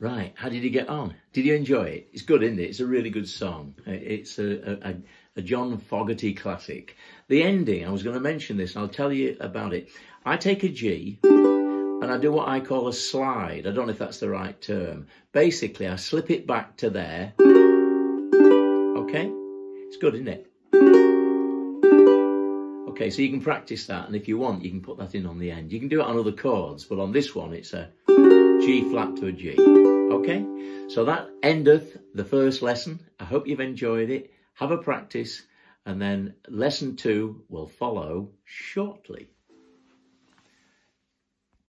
Right, how did you get on? Did you enjoy it? It's good, isn't it? It's a really good song. Uh, it's a, a, a John Fogerty classic. The ending, I was going to mention this, I'll tell you about it. I take a G and I do what I call a slide. I don't know if that's the right term. Basically, I slip it back to there. Okay? It's good, isn't it? Okay, so you can practice that, and if you want, you can put that in on the end. You can do it on other chords, but on this one, it's a G flat to a G. Okay, so that endeth the first lesson. I hope you've enjoyed it. Have a practice, and then lesson two will follow shortly.